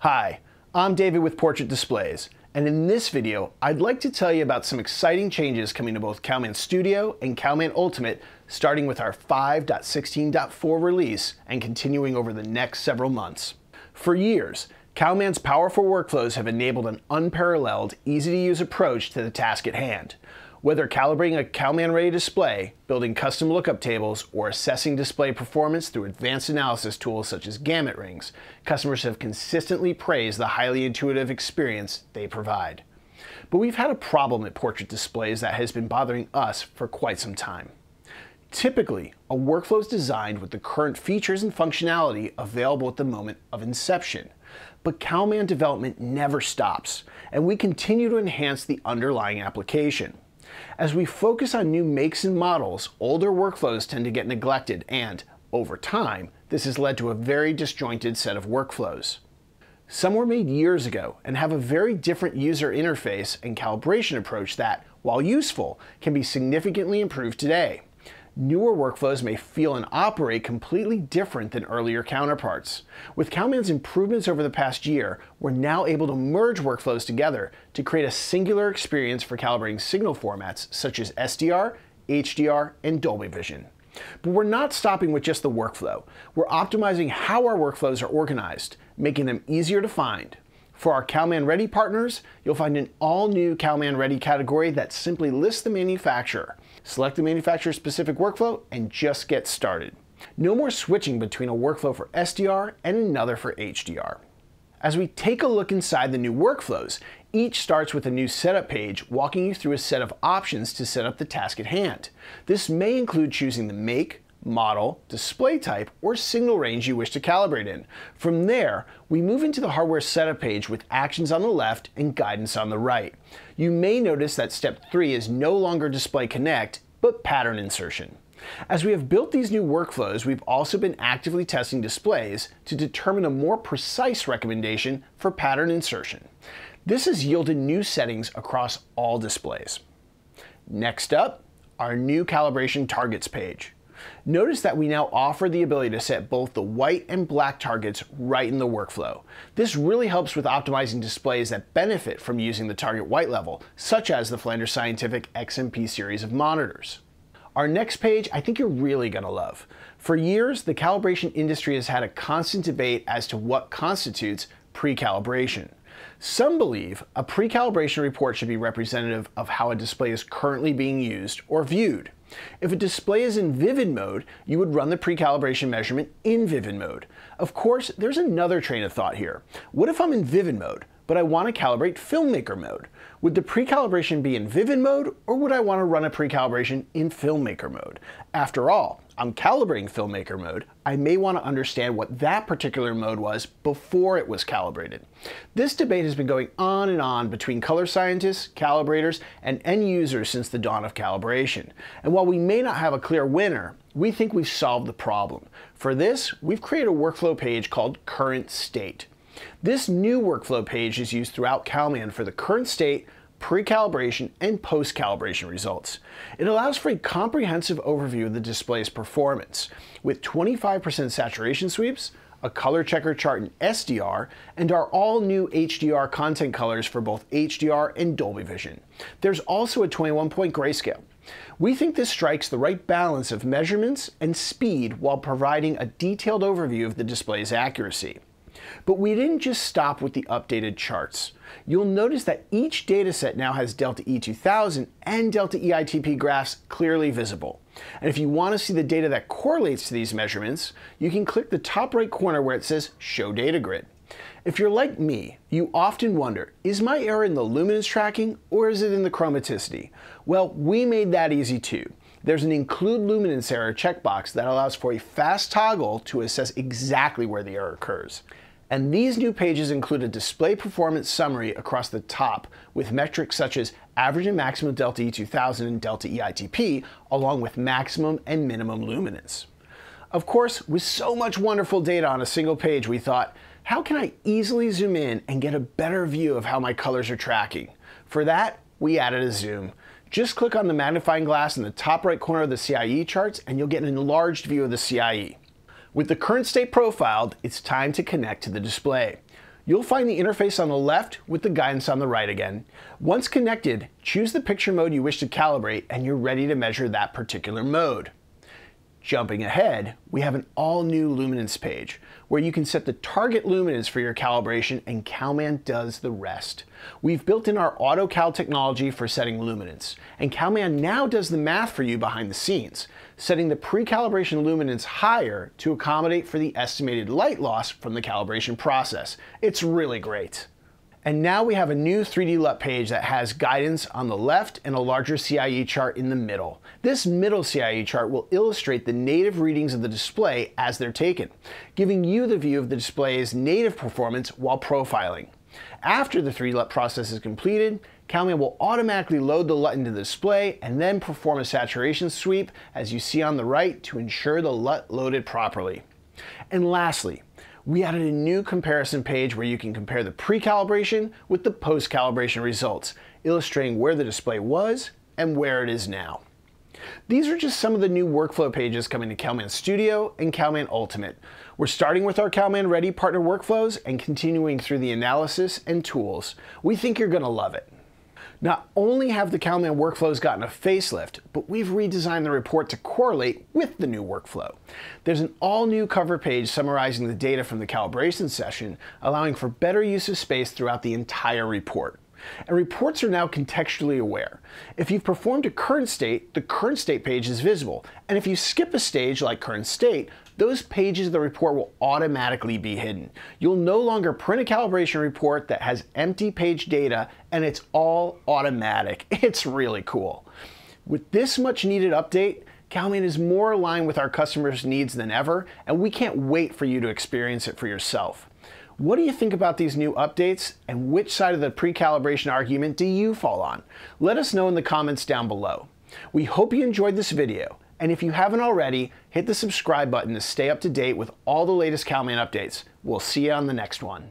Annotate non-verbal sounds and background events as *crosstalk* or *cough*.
Hi, I'm David with Portrait Displays, and in this video, I'd like to tell you about some exciting changes coming to both CalMan Studio and CalMan Ultimate, starting with our 5.16.4 release and continuing over the next several months. For years, CalMan's powerful workflows have enabled an unparalleled, easy-to-use approach to the task at hand. Whether calibrating a CalMan Ready display, building custom lookup tables, or assessing display performance through advanced analysis tools such as gamut rings, customers have consistently praised the highly intuitive experience they provide. But we've had a problem at Portrait Displays that has been bothering us for quite some time. Typically, a workflow is designed with the current features and functionality available at the moment of inception. But CalMan development never stops, and we continue to enhance the underlying application. As we focus on new makes and models, older workflows tend to get neglected and, over time, this has led to a very disjointed set of workflows. Some were made years ago and have a very different user interface and calibration approach that, while useful, can be significantly improved today newer workflows may feel and operate completely different than earlier counterparts. With CalMan's improvements over the past year, we're now able to merge workflows together to create a singular experience for calibrating signal formats such as SDR, HDR, and Dolby Vision. But we're not stopping with just the workflow. We're optimizing how our workflows are organized, making them easier to find. For our CalMan Ready partners, you'll find an all-new CalMan Ready category that simply lists the manufacturer. Select the manufacturer-specific workflow and just get started. No more switching between a workflow for SDR and another for HDR. As we take a look inside the new workflows, each starts with a new setup page walking you through a set of options to set up the task at hand. This may include choosing the make, model, display type, or signal range you wish to calibrate in. From there, we move into the hardware setup page with actions on the left and guidance on the right. You may notice that step 3 is no longer display connect, but pattern insertion. As we have built these new workflows, we've also been actively testing displays to determine a more precise recommendation for pattern insertion. This has yielded new settings across all displays. Next up, our new calibration targets page. Notice that we now offer the ability to set both the white and black targets right in the workflow. This really helps with optimizing displays that benefit from using the target white level, such as the Flanders Scientific XMP series of monitors. Our next page, I think you're really gonna love. For years, the calibration industry has had a constant debate as to what constitutes pre-calibration. Some believe a pre-calibration report should be representative of how a display is currently being used or viewed. If a display is in vivid mode, you would run the pre-calibration measurement in vivid mode. Of course, there's another train of thought here. What if I'm in vivid mode, but I want to calibrate filmmaker mode? Would the pre-calibration be in vivid mode, or would I want to run a pre-calibration in filmmaker mode? After all, I'm calibrating filmmaker mode, I may want to understand what that particular mode was before it was calibrated. This debate has been going on and on between color scientists, calibrators, and end users since the dawn of calibration. And while we may not have a clear winner, we think we've solved the problem. For this, we've created a workflow page called Current State. This new workflow page is used throughout CalMan for the current state, pre-calibration, and post-calibration results. It allows for a comprehensive overview of the display's performance, with 25% saturation sweeps, a color checker chart in SDR, and our all-new HDR content colors for both HDR and Dolby Vision. There's also a 21-point grayscale. We think this strikes the right balance of measurements and speed while providing a detailed overview of the display's accuracy. But we didn't just stop with the updated charts. You'll notice that each dataset now has Delta E2000 and Delta EITP graphs clearly visible. And if you want to see the data that correlates to these measurements, you can click the top right corner where it says Show Data Grid. If you're like me, you often wonder, is my error in the luminance tracking or is it in the chromaticity? Well, we made that easy too. There's an include luminance error checkbox that allows for a fast toggle to assess exactly where the error occurs. And these new pages include a display performance summary across the top with metrics such as average and maximum delta E2000 and delta EITP, along with maximum and minimum luminance. Of course, with so much wonderful data on a single page, we thought, how can I easily zoom in and get a better view of how my colors are tracking? For that, we added a zoom. Just click on the magnifying glass in the top right corner of the CIE charts and you'll get an enlarged view of the CIE. With the current state profiled, it's time to connect to the display. You'll find the interface on the left with the guidance on the right again. Once connected, choose the picture mode you wish to calibrate and you're ready to measure that particular mode. Jumping ahead, we have an all-new luminance page where you can set the target luminance for your calibration and Calman does the rest. We've built in our AutoCal technology for setting luminance, and Calman now does the math for you behind the scenes, setting the pre-calibration luminance higher to accommodate for the estimated light loss from the calibration process. It's really great. And now we have a new 3D LUT page that has guidance on the left and a larger CIE chart in the middle. This middle CIE chart will illustrate the native readings of the display as they're taken, giving you the view of the display's native performance while profiling. After the 3D LUT process is completed, Calman will automatically load the LUT into the display and then perform a saturation sweep as you see on the right to ensure the LUT loaded properly. And lastly, we added a new comparison page where you can compare the pre-calibration with the post-calibration results, illustrating where the display was and where it is now. These are just some of the new workflow pages coming to Calman Studio and Calman Ultimate. We're starting with our Calman Ready partner workflows and continuing through the analysis and tools. We think you're going to love it. Not only have the Calman workflows gotten a facelift, but we've redesigned the report to correlate with the new workflow. There's an all-new cover page summarizing the data from the calibration session, allowing for better use of space throughout the entire report. And reports are now contextually aware. If you've performed a current state, the current state page is visible. And if you skip a stage like current state, those pages of the report will automatically be hidden. You'll no longer print a calibration report that has empty page data and it's all automatic. *laughs* It's really cool. With this much needed update, Calman is more aligned with our customers' needs than ever, and we can't wait for you to experience it for yourself. What do you think about these new updates and which side of the pre-calibration argument do you fall on? Let us know in the comments down below. We hope you enjoyed this video, and if you haven't already, hit the subscribe button to stay up to date with all the latest Calman updates. We'll see you on the next one.